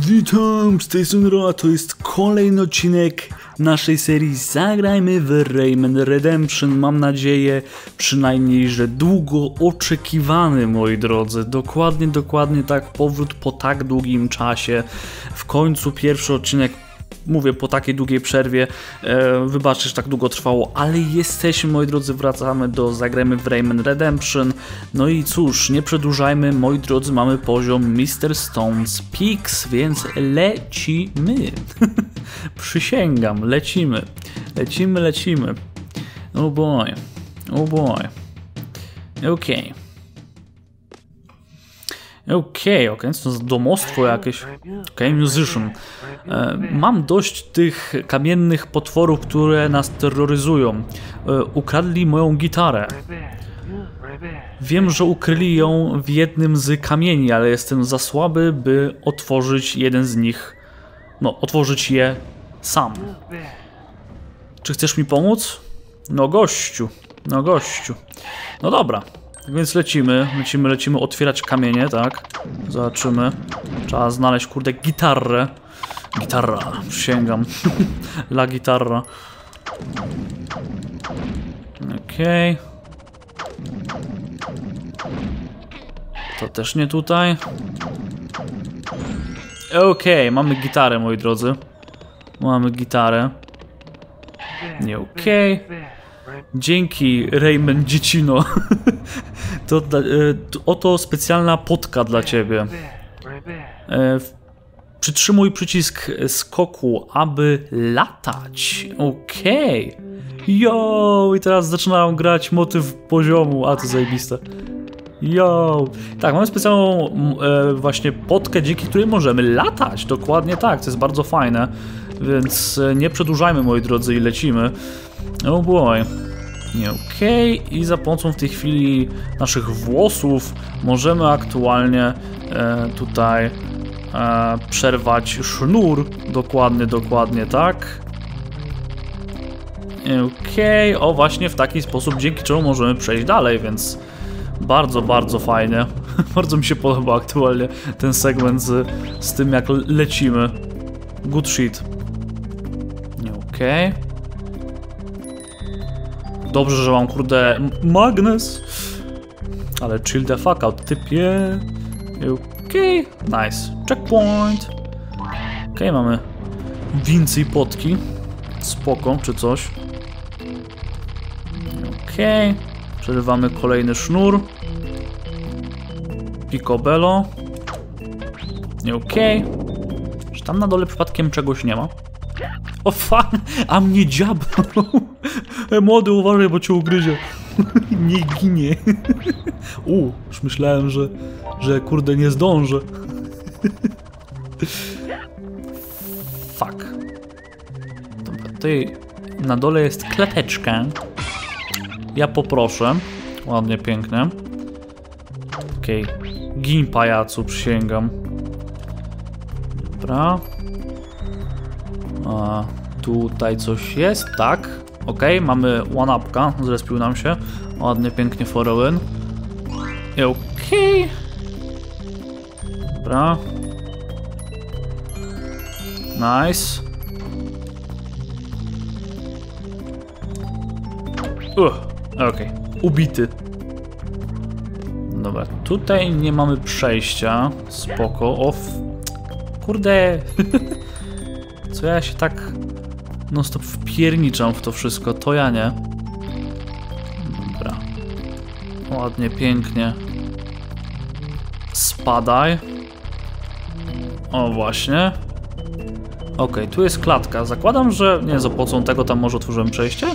Witam, z tej strony to jest kolejny odcinek naszej serii Zagrajmy w Rayman Redemption. Mam nadzieję przynajmniej, że długo oczekiwany, moi drodzy. Dokładnie, dokładnie tak, powrót po tak długim czasie. W końcu pierwszy odcinek mówię po takiej długiej przerwie, e, wybaczcie, że tak długo trwało, ale jesteśmy, moi drodzy, wracamy do Zagrajmy w Rayman Redemption. No i cóż, nie przedłużajmy, moi drodzy, mamy poziom Mr. Stone's Peaks, więc lecimy. Przysięgam, lecimy. Lecimy, lecimy. Oh boy, oh boy. Okej. Okay. Okej, okay, okej, okay. to domostwo jakieś. Okej, okay, musician. E, mam dość tych kamiennych potworów, które nas terroryzują. E, ukradli moją gitarę. Wiem, że ukryli ją w jednym z kamieni, ale jestem za słaby, by otworzyć jeden z nich. No, otworzyć je sam. Czy chcesz mi pomóc? No gościu, no gościu. No dobra, tak więc lecimy, lecimy, lecimy otwierać kamienie, tak? Zobaczymy. Trzeba znaleźć, kurde, gitarę. Gitarra, przysięgam. La gitarra. Okej. Okay. To też nie tutaj. Okej, okay, mamy gitarę, moi drodzy. Mamy gitarę. Nie okej. Okay. Dzięki Rayman Dziecino. to, e, to, oto specjalna potka dla ciebie. E, przytrzymuj przycisk skoku, aby latać. Okej. Okay. Yo! I teraz zaczynam grać motyw poziomu. A, to zajebiste. Yo! Tak, mamy specjalną e, właśnie potkę, dzięki której możemy latać. Dokładnie tak, to jest bardzo fajne. Więc e, nie przedłużajmy, moi drodzy, i lecimy. Oh boy. Nie ok. I za pomocą w tej chwili naszych włosów możemy aktualnie e, tutaj e, przerwać sznur. Dokładnie, dokładnie tak. Ok. O, właśnie w taki sposób, dzięki czemu możemy przejść dalej, więc bardzo, bardzo fajnie. bardzo mi się podoba aktualnie ten segment z, z tym, jak lecimy. Good shit. Okej. Okay. Dobrze, że mam kurde magnes. Ale chill the fuck out, typie. Okej, okay. nice. Checkpoint. Okej, okay, mamy więcej potki. Spoko, czy coś. Okej. Okay. Przerywamy kolejny sznur. Picobello. Okej. Okay. Czy tam na dole przypadkiem czegoś nie ma? O fan, a mnie dziabnął. E, młody, uważaj, bo cię ugryzie. nie ginie. U, już myślałem, że, że kurde nie zdążę. Fuck. Dobra, tutaj na dole jest klateczka. Ja poproszę. Ładnie, pięknie. Okej. Okay. Gin pajacu, przysięgam. Dobra. A, tutaj coś jest, tak. Ok, mamy one-upka, zrespił nam się. Ładnie, pięknie Forowin. Okej. Okay. Dobra. Nice. Uh, okej. Okay. Ubity. Dobra, tutaj nie mamy przejścia. Spoko. Off. Kurde. Co ja się tak no stop wpierniczam w to wszystko, to ja nie. Dobra. Ładnie, pięknie. Spadaj. O, właśnie. Ok, tu jest klatka. Zakładam, że... Nie, za pomocą tego tam może otworzyłem przejście?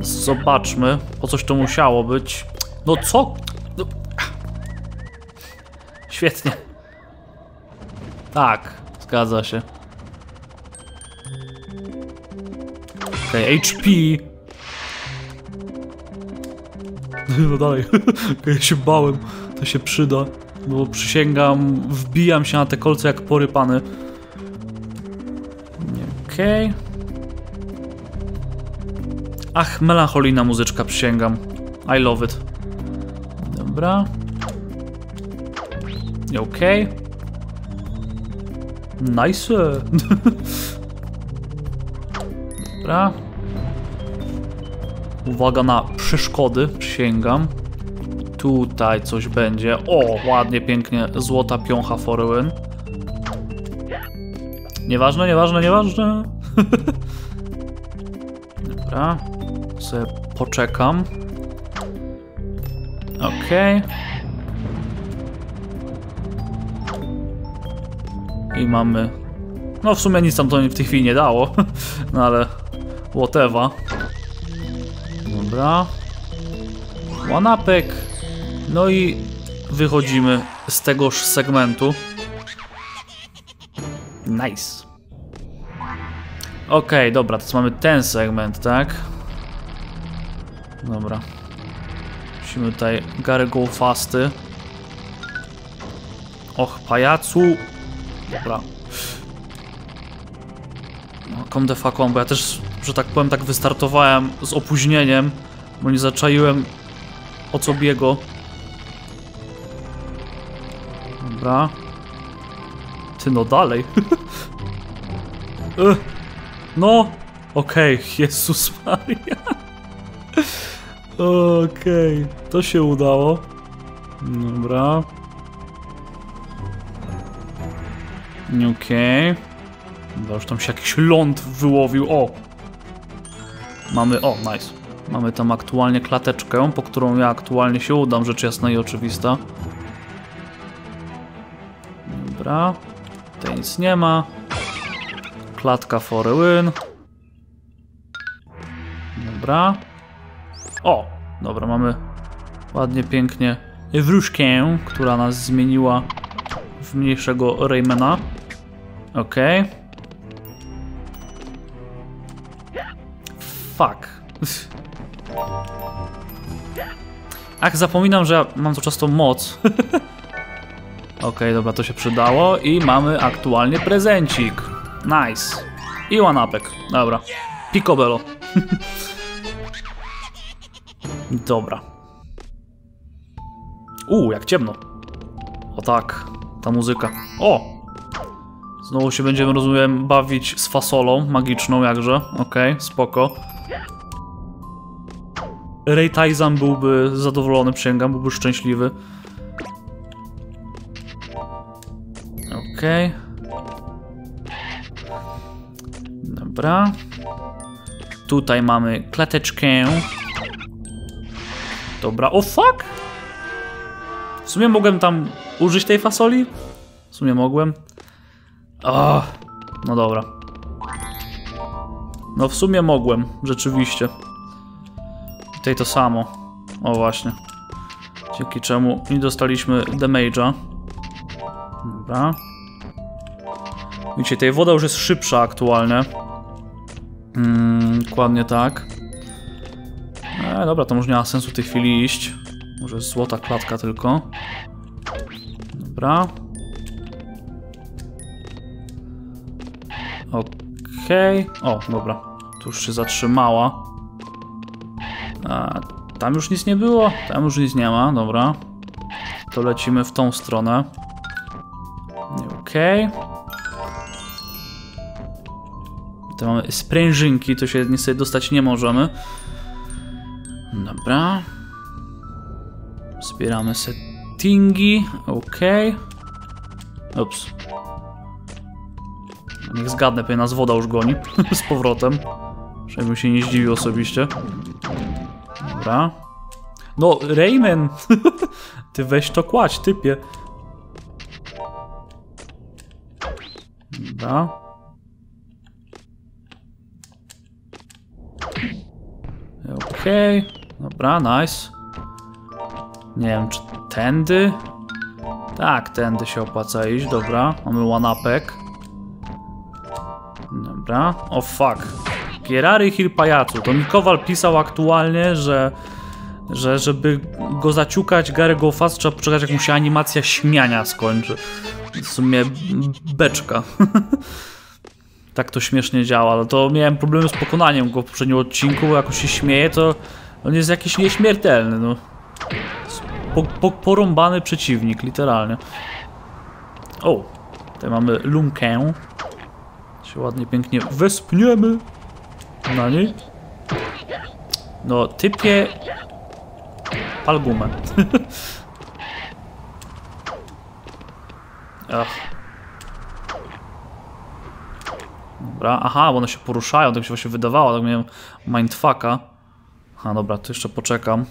Zobaczmy. Po coś to musiało być. No co? No. Świetnie. Tak, zgadza się. Okej, okay, HP. No dalej. ja się bałem. To się przyda. Bo przysięgam, wbijam się na te kolce jak porypany. Okej. Okay. Ach, melancholijna muzyczka, przysięgam. I love it. Dobra. Okej. Okay. Nice. Dobra. Uwaga na przeszkody, przysięgam. Tutaj coś będzie. O, ładnie, pięknie. Złota piącha Forwin. Nieważne, nieważne, nieważne. Dobra. Sobie poczekam. Okej. I mamy... No w sumie nic tam to w tej chwili nie dało. No ale... Whatever. Dobra. Łanapek. No i wychodzimy z tegoż segmentu. Nice. Okej, dobra, to mamy ten segment, tak? Dobra. Musimy tutaj Gary go fasty. Och, pajacu. Dobra. No, come the fuck on, bo ja też, że tak powiem, tak wystartowałem z opóźnieniem, bo nie zaczaiłem o co biego. Dobra. Ty no dalej. Ech. no. Okej, okay. Jezus Maria. Okej, okay. to się udało. Dobra. Okej. Okay. Dobra, już tam się jakiś ląd wyłowił. O! Mamy, o, nice. Mamy tam aktualnie klateczkę, po którą ja aktualnie się udam, rzecz jasna i oczywista. Dobra. Tutaj nic nie ma. Klatka for win. Dobra. O! Dobra, mamy ładnie, pięknie wróżkę, która nas zmieniła w mniejszego Raymana. Okej. Okay. Fuck. Ach, zapominam, że ja mam tu często moc. Okej, okay, dobra, to się przydało i mamy aktualnie prezencik. Nice. I łanapek. Dobra. Picobello. dobra. Uuu, jak ciemno. O tak, ta muzyka. O! Znowu się będziemy, rozumiem, bawić z fasolą magiczną jakże. Okej, okay, spoko. Ray Tyson byłby zadowolony, przysięgam, byłby szczęśliwy. Okej. Okay. Dobra. Tutaj mamy klateczkę. Dobra, o fuck! W sumie mogłem tam użyć tej fasoli? W sumie mogłem. O, no dobra. No w sumie mogłem, rzeczywiście. Tutaj to samo. O właśnie. Dzięki czemu nie dostaliśmy damage'a. Dobra. Widzicie, tej woda już jest szybsza aktualnie. Mm, dokładnie tak. E, dobra, to może nie ma sensu w tej chwili iść. Może złota klatka tylko. Dobra. Okej. Okay. O, dobra. Tu już się zatrzymała. A, tam już nic nie było? Tam już nic nie ma, dobra. To lecimy w tą stronę. Okej. Okay. Tu mamy sprężynki, to się niestety dostać nie możemy. Dobra. Zbieramy settingi. Okay. Ups. Niech zgadnę, pewnie nas woda już goni z powrotem. Żebym się nie zdziwił osobiście. Dobra. No, Rayman! Ty weź to kładź, typie. Dobra. Okej. Okay. Dobra, nice. Nie wiem, czy tędy? Tak, tędy się opłaca iść, dobra. Mamy one-upek. Dobra. O oh, fuck. Gierary Hill Pajacu. To Mikowal pisał aktualnie, że, że żeby go zaciukać, Gary Go Fast, trzeba poczekać jak mu się animacja śmiania skończy. W sumie beczka. tak to śmiesznie działa, ale to miałem problemy z pokonaniem go w poprzednim odcinku, bo jakoś się śmieje, to on jest jakiś nieśmiertelny, no. Po, po, porąbany przeciwnik, literalnie. O, Tutaj mamy lunkę. Się ładnie, pięknie wespniemy na niej. No, typie... Pal gumę. Ach. Dobra, aha, bo one się poruszają, tak się właśnie wydawało, tak miałem mindfucka. Aha, dobra, to jeszcze poczekam.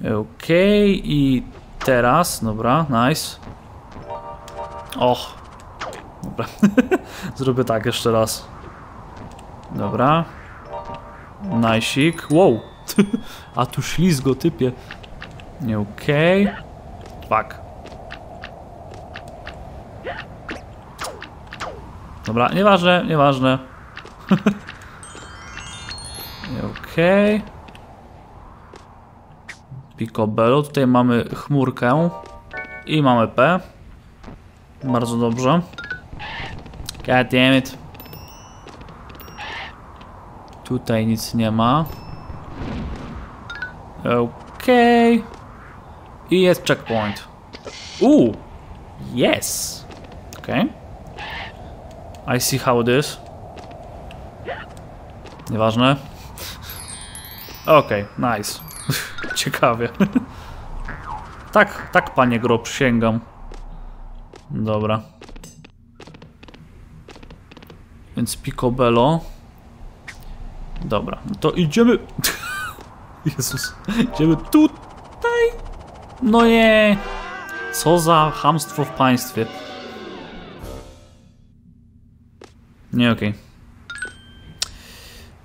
Okej, okay, i teraz, dobra, nice. Och. Dobra. Zrobię tak jeszcze raz. Dobra. Najsik. Wow. A tu ślizgo typie. Nie okej. Okay. Fuck. Dobra, nieważne, nieważne. Okej. Okay. Picobello. Tutaj mamy chmurkę. I mamy P. Bardzo dobrze. God damn it. Tutaj nic nie ma. Okej. Okay. I jest checkpoint. Uuu. Yes. Okej. Okay. I see how it is. Nieważne. Okej, okay, nice. Ciekawie. tak, tak panie gro, przysięgam. Dobra. Więc picobello. Dobra, to idziemy... Jezus, idziemy tutaj? No nie. Co za hamstwo w państwie. Nie, okej. Okay.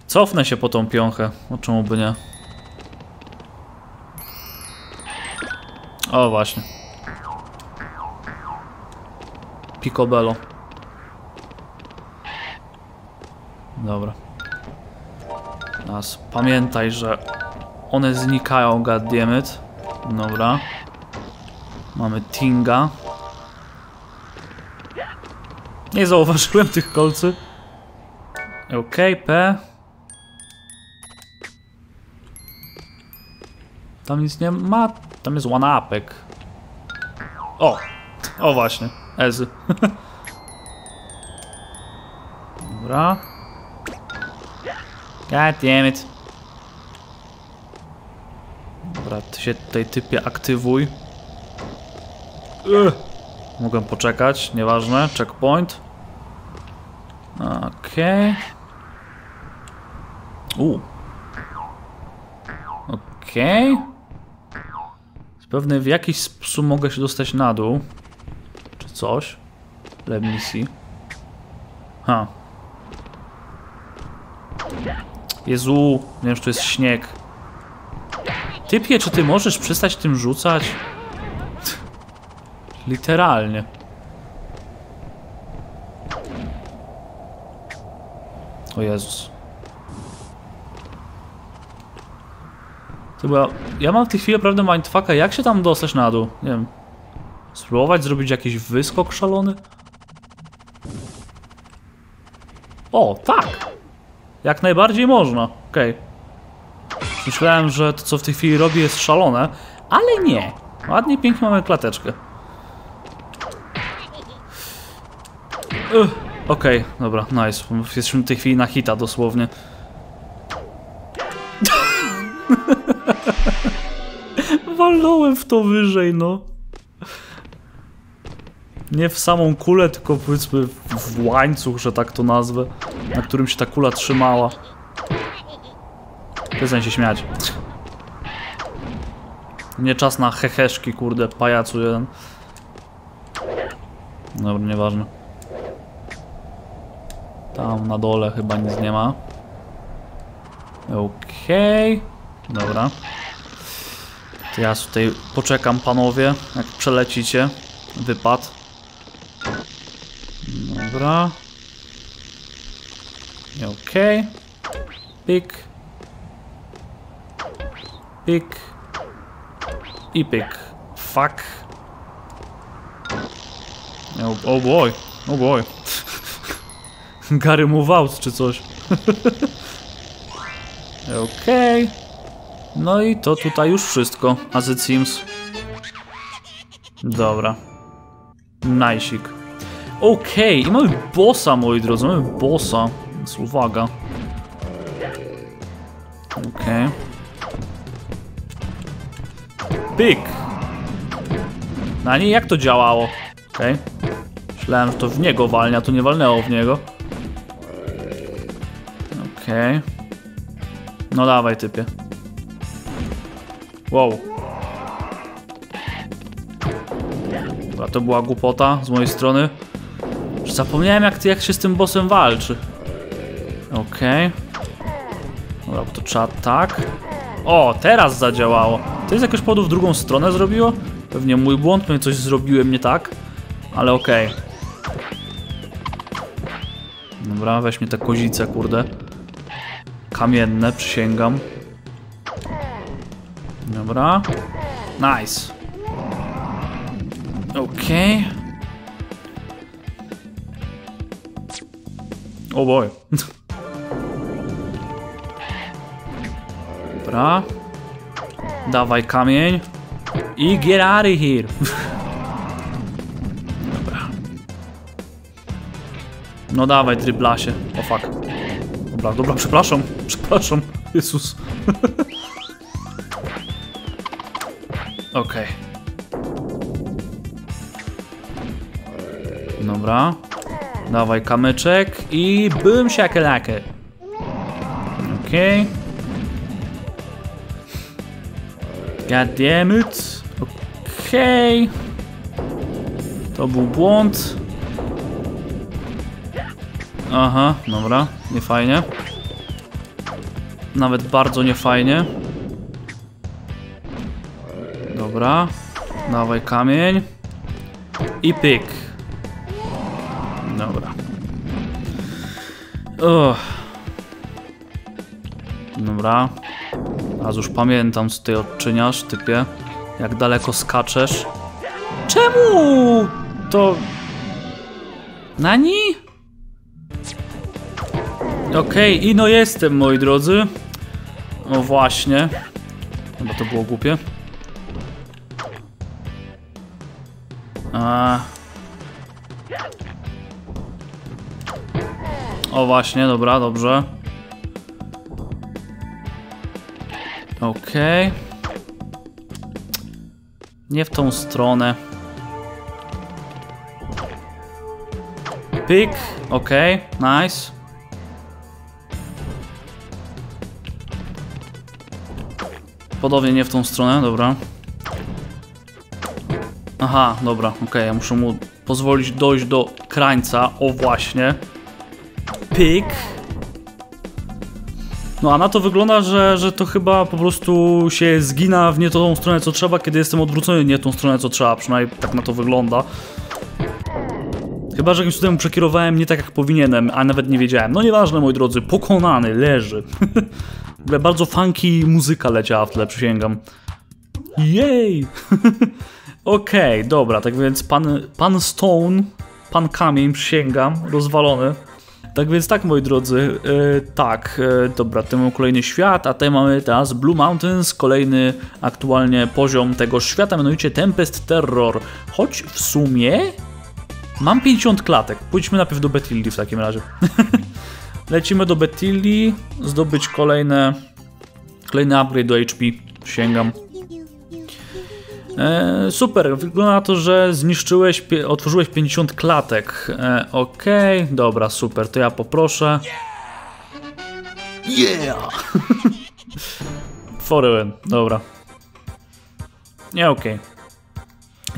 Cofnę się po tą piąchę. O czemu by nie? O, właśnie. Picobello. Dobra. Pamiętaj, że one znikają, goddammit. Dobra. Mamy Tinga. Nie zauważyłem tych kolcy. Okej, okay, P. Tam nic nie ma. Tam jest one-upek. O! O właśnie. Ezy. Dobra. God damn it. Dobra, ty się tutaj typie aktywuj. Ugh. Mogę poczekać, nieważne. Checkpoint. Okej. Okay. U. Okej. Okay. Pewnie w jakiś sposób mogę się dostać na dół. Czy coś. Let me see. Ha. Jezu, nie wiem, czy to jest śnieg. Typie, czy ty możesz przestać tym rzucać? Literalnie. O Jezus. Chyba, ja mam w tej chwili prawdę mindfucka, jak się tam dostać na dół? Nie wiem. Spróbować zrobić jakiś wyskok szalony? O, tak! Jak najbardziej można, okej. Okay. Myślałem, że to co w tej chwili robi jest szalone, ale nie. Ładnie, pięknie mamy klateczkę. Okej, okay, dobra, nice. Jesteśmy w tej chwili na hita dosłownie. Walnąłem w to wyżej, no. Nie w samą kulę, tylko powiedzmy w łańcuch, że tak to nazwę, na którym się ta kula trzymała. Przestań się śmiać. Nie czas na heheszki, kurde, pajacu jeden. Dobra, nieważne. Tam na dole chyba nic nie ma. Okej. Okay. Dobra. To ja tutaj poczekam, panowie, jak przelecicie. Wypad. Dobra. Okej. Okay. Pik. Pik. I pik. Fuck. Oh, oh boy. Oh boy. Gary move czy coś. Okej. Okay. No i to tutaj już wszystko, as it seems. Dobra. Najsik. Okej, i mamy bossa, moi drodzy, mamy bossa. Więc uwaga. Okej. Pyk! Na nie jak to działało? Okej. Myślałem, że to w niego walnia, to nie walnęło w niego. Okej. No dawaj, typie. Wow. Chyba to była głupota z mojej strony. Zapomniałem jak, jak się z tym bossem walczy. Okej. Dobra, bo to trzeba tak. O, teraz zadziałało. To jest jakoś powodu w drugą stronę zrobiło? Pewnie mój błąd, pewnie coś zrobiłem nie tak. Ale okej. Dobra, weźmy te kozice, kurde. Kamienne, przysięgam. Dobra. Nice. Okej. O boy. Dobra. Dawaj kamień. I get out of here. Dobra. No dawaj, dryblasie. O fuck. Dobra, dobra, przepraszam. Przepraszam. Jezus. Okej. Dobra. Dawaj kamyczek i bym siakelakę. Okej. Damn it. Okej. To był błąd. Aha, dobra, nie fajnie. Nawet bardzo niefajnie. Dobra. Dawaj kamień. I pyk. Uch. Dobra. Teraz już pamiętam, co ty odczyniasz, typie. Jak daleko skaczesz. Czemu to... Nani? Okej, okay, i no jestem, moi drodzy. No właśnie. Chyba to było głupie. A... O właśnie, dobra, dobrze. Okej. Okay. Nie w tą stronę. Pyk, okej, okay. nice. Podobnie nie w tą stronę, dobra. Aha, dobra, okej, okay. ja muszę mu pozwolić dojść do krańca, o właśnie. Pyk. No a na to wygląda, że, że to chyba po prostu się zgina w nie tą stronę co trzeba, kiedy jestem odwrócony nie tą stronę co trzeba, przynajmniej tak na to wygląda. Chyba, że jakimś cudem przekierowałem nie tak jak powinienem, a nawet nie wiedziałem. No nieważne moi drodzy, pokonany, leży. Bardzo funky muzyka leciała w tle, przysięgam. Jej! Okej, okay, dobra, tak więc pan, pan Stone, pan Kamień, przysięgam, rozwalony. Tak więc tak, moi drodzy, yy, tak, yy, dobra, tutaj mamy kolejny świat, a tutaj mamy teraz Blue Mountains, kolejny aktualnie poziom tego świata, mianowicie Tempest Terror. Choć w sumie mam 50 klatek, pójdźmy najpierw do Betilli w takim razie. Lecimy do Betilli, zdobyć kolejne, kolejny upgrade do HP, sięgam. E, super, wygląda na to, że zniszczyłeś, otworzyłeś 50 klatek. E, Okej, okay, dobra, super, to ja poproszę. Yeah! Foreign, dobra. Nie, okej. Okay.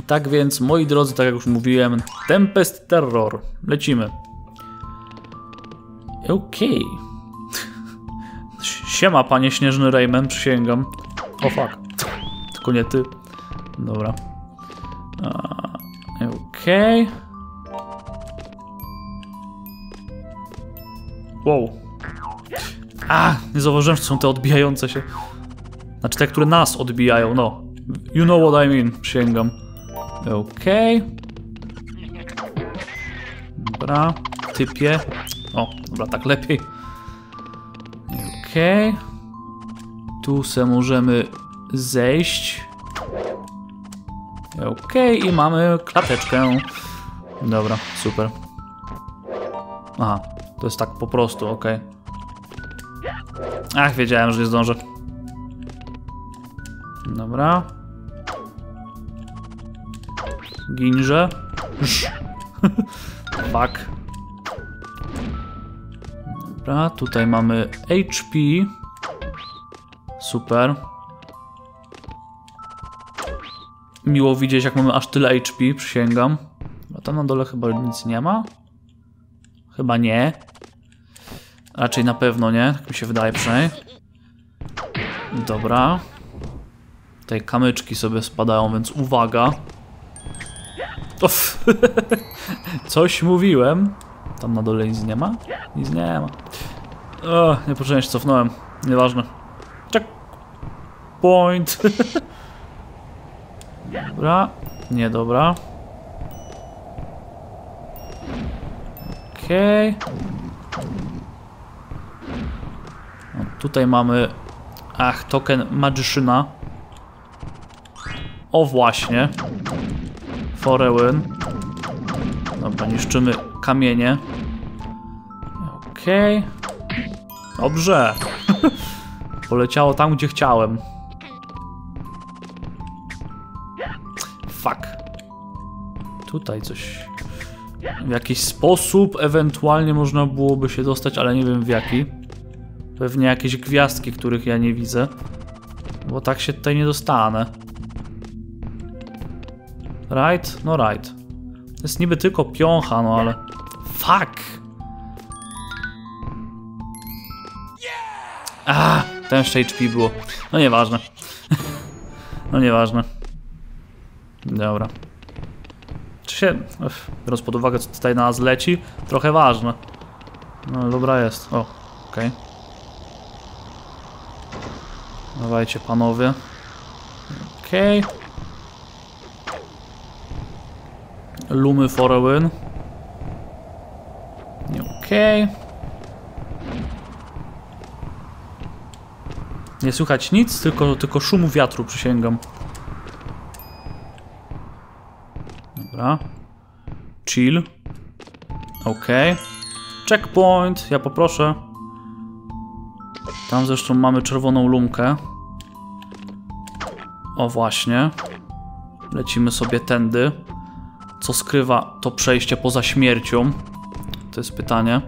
Tak więc, moi drodzy, tak jak już mówiłem, Tempest Terror. Lecimy. Okej. Okay. Siema, panie śnieżny Rayman, przysięgam. O fuck. Tylko nie ty. Dobra. Okej. Okay. Wow. A, nie zauważyłem, że są te odbijające się. Znaczy te, które nas odbijają, no. You know what I mean, przysięgam. Okej. Okay. Dobra, typie. O, dobra, tak lepiej. Okej. Okay. Tu se możemy zejść. Ok, i mamy klateczkę. Dobra, super. Aha, to jest tak po prostu, ok. Ach, wiedziałem, że nie zdążę. Dobra. Ginże. Fuck. Dobra, tutaj mamy HP. Super. Miło widzieć, jak mamy aż tyle HP, przysięgam. A tam na dole chyba nic nie ma? Chyba nie. Raczej na pewno nie, tak mi się wydaje przynajmniej. Dobra. Tutaj kamyczki sobie spadają, więc uwaga. Coś mówiłem. Tam na dole nic nie ma? Nic nie ma. O, niepotrzebnie się cofnąłem. Nieważne. Check. Point. dobra. Nie, dobra. Okej. Okay. Tutaj mamy... Ach, token Magiciana. O właśnie. Forewin. Dobra, niszczymy kamienie. Okej. Okay. Dobrze. Poleciało tam, gdzie chciałem. Tutaj coś... W jakiś sposób ewentualnie można byłoby się dostać, ale nie wiem w jaki. Pewnie jakieś gwiazdki, których ja nie widzę. Bo tak się tutaj nie dostanę. Right? No right. To jest niby tylko piącha, no ale... Fuck! A, ten jeszcze HP było. No nieważne. no nieważne. Dobra. Czy się... Biorąc pod uwagę, co tutaj na nas leci, trochę ważne. No dobra jest. O, okej. Okay. Dawajcie panowie. Okej. Okay. Lumy for a win. Okej. Okay. Nie słychać nic, tylko, tylko szumu wiatru, przysięgam. Dobra. Chill. Okay. Checkpoint, ja poproszę. Tam zresztą mamy czerwoną lumkę. O właśnie. Lecimy sobie tędy. Co skrywa to przejście poza śmiercią? To jest pytanie.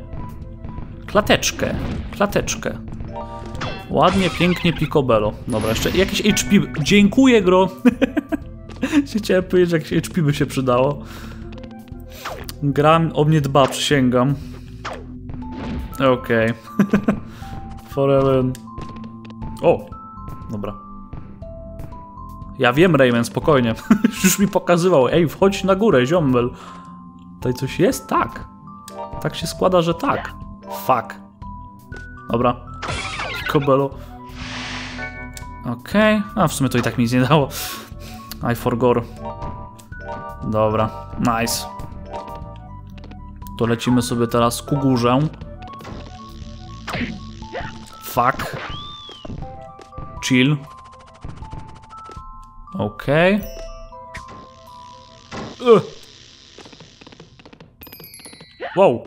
Klateczkę. Klateczkę. Ładnie, pięknie, picobello. Dobra, jeszcze jakieś HP. Dziękuję, gro. Chciałem powiedzieć, że jakieś HP by się przydało. Gram o mnie dba, przysięgam. Okej. Okay. O! Dobra. Ja wiem, Rayman, spokojnie. Już mi pokazywał. Ej, wchodź na górę, ziombel. Tutaj coś jest? Tak. Tak się składa, że tak. Fuck. Dobra. Kobelo. Okej. Okay. A w sumie to i tak mi nic nie dało. I forgot. Dobra. Nice. To lecimy sobie teraz ku górze. Fuck. Chill. Okej. Okay. Wow.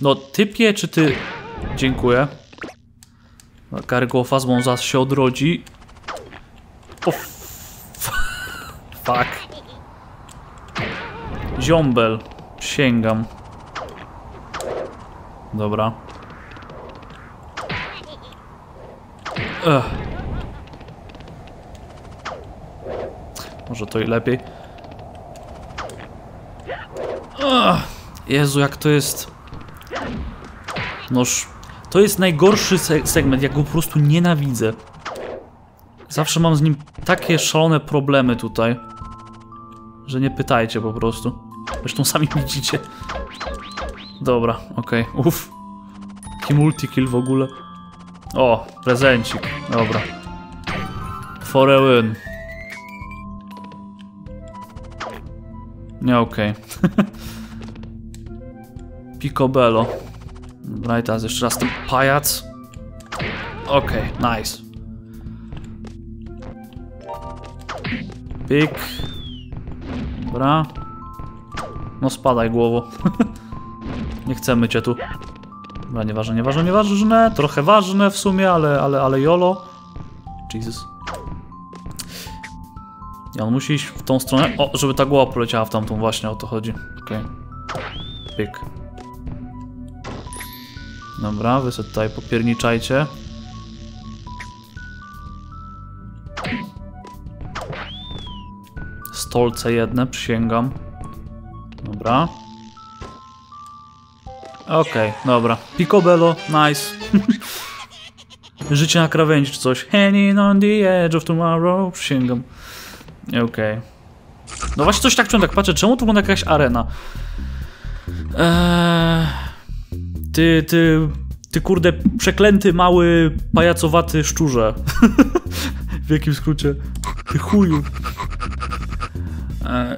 No, typie, czy ty... Dziękuję. Kargofazmon zaraz się odrodzi. O, fuck. Ziombel. Sięgam. Dobra. Może to i lepiej. Jezu, jak to jest... Noż... To jest najgorszy se segment, jak go po prostu nienawidzę. Zawsze mam z nim takie szalone problemy tutaj, że nie pytajcie po prostu. Zresztą sami widzicie. Dobra, okej, okay. uff. Taki multikill w ogóle. O, prezencik, dobra. For a win. Nie, okej. Okay. Picobello. Dobra, i teraz jeszcze raz ten pajac. Okej, okay, nice. Pyk. Dobra. No spadaj głowo. nie chcemy cię tu. Dobra, nieważne, nieważne, nieważne. Trochę ważne w sumie, ale, ale, ale jolo. Jesus. I on musi iść w tą stronę. O, żeby ta głowa poleciała w tamtą właśnie, o to chodzi. Okej. Okay. Pyk. Dobra, wy sobie tutaj popierniczajcie. Stolce jedne, przysięgam. Dobra. Okej, okay, dobra. Picobello, nice. Życie na krawędzi czy coś. Hanging on the edge of tomorrow, przysięgam. Okej. Okay. No właśnie coś tak czułem, tak patrzę, czemu tu była jakaś arena? Eee, ty, ty, ty kurde przeklęty, mały, pajacowaty szczurze. w jakim skrócie? Ty chuju. Eee,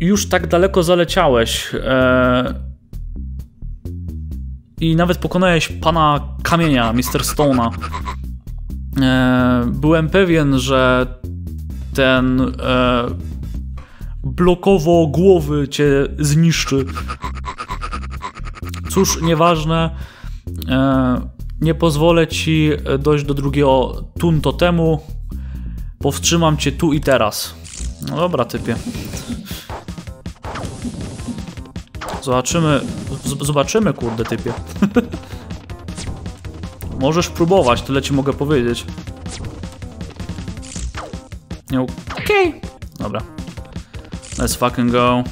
już tak daleko zaleciałeś. Eee, I nawet pokonałeś pana kamienia, Mr. Stone'a. Eee, byłem pewien, że ten e, blokowo głowy cię zniszczy. Cóż, nieważne. E, nie pozwolę ci dojść do drugiego tunto temu. Powstrzymam cię tu i teraz. No dobra, typie. Zobaczymy. Zobaczymy, kurde, typie. Możesz próbować, tyle ci mogę powiedzieć. Okej. Okay. Dobra. Let's fucking go.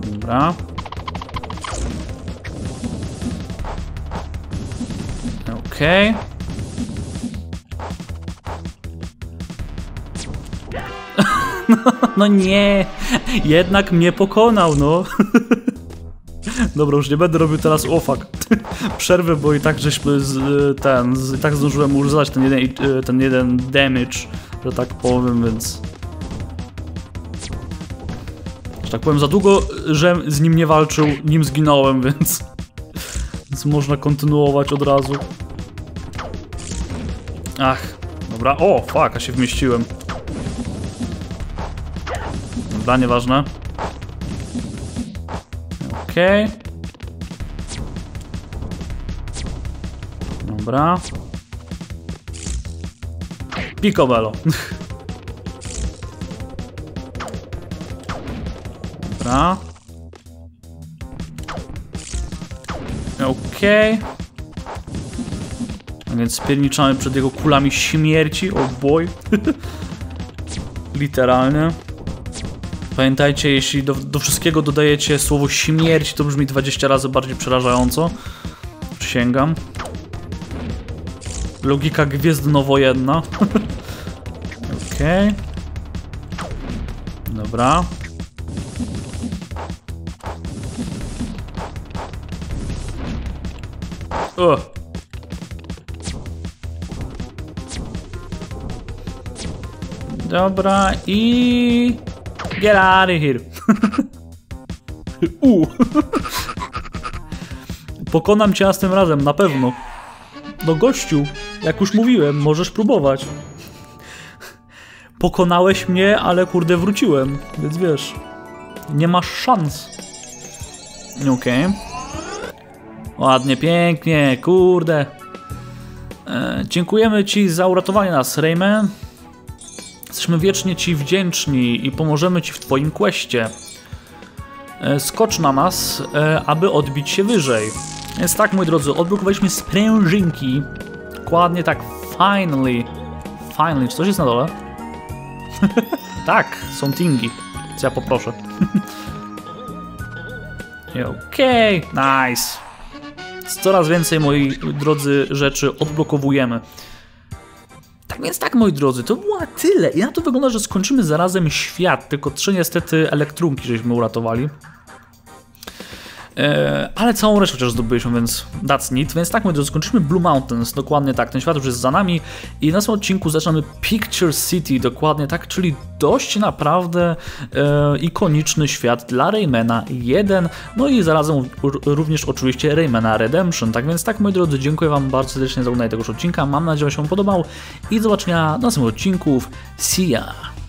Dobra. Okej. Okay. No, nie, jednak mnie pokonał, no. Dobra, już nie będę robił teraz o fuck. Przerwy, bo i tak żeśmy z, ten, z, i tak zdążyłem już zadać ten jeden, ten jeden damage, że tak powiem, więc... Że tak powiem, za długo, że z nim nie walczył, nim zginąłem, więc... Więc można kontynuować od razu. Ach, dobra. O, fuck, a się wmieściłem. Dobra, nieważne. Okej. Okay. Dobra. Picobello. Dobra. Okej. Okay. A więc spierniczamy przed jego kulami śmierci. O boj. Literalnie. Pamiętajcie, jeśli do, do, wszystkiego dodajecie słowo śmierć, to brzmi 20 razy bardziej przerażająco. Przysięgam. Logika gwiezdnowojenna. Okej. Okay. Dobra. O. Dobra i... Get out of here. U. Pokonam cię tym razem, na pewno. No gościu, jak już mówiłem, możesz próbować. Pokonałeś mnie, ale kurde wróciłem, więc wiesz, nie masz szans. Okej. Okay. Ładnie, pięknie, kurde. E, dziękujemy Ci za uratowanie nas, Rayman. Jesteśmy wiecznie Ci wdzięczni i pomożemy Ci w Twoim questie. E, skocz na nas, e, aby odbić się wyżej. Więc tak, moi drodzy, odblokowaliśmy sprężynki. Dokładnie tak, finally. Finally, czy coś jest na dole? tak, są tingi. Co ja poproszę. Okej, okay, nice. Coraz więcej, moi drodzy, rzeczy odblokowujemy. Więc tak, moi drodzy, to było tyle. I na to wygląda, że skończymy zarazem świat. Tylko trzy niestety elektrunki żeśmy uratowali. E, ale całą resztę chociaż zdobyliśmy, więc that's neat. Więc tak, moi drodzy, skończymy Blue Mountains, dokładnie tak, ten świat już jest za nami i na następnym odcinku zaczynamy Picture City, dokładnie tak, czyli dość naprawdę e, ikoniczny świat dla Raymana 1, no i zarazem również oczywiście Raymana Redemption. Tak więc tak, moi drodzy, dziękuję Wam bardzo serdecznie za oglądanie tego odcinka, mam nadzieję, że się podobał i do zobaczenia na następnych odcinków. See ya!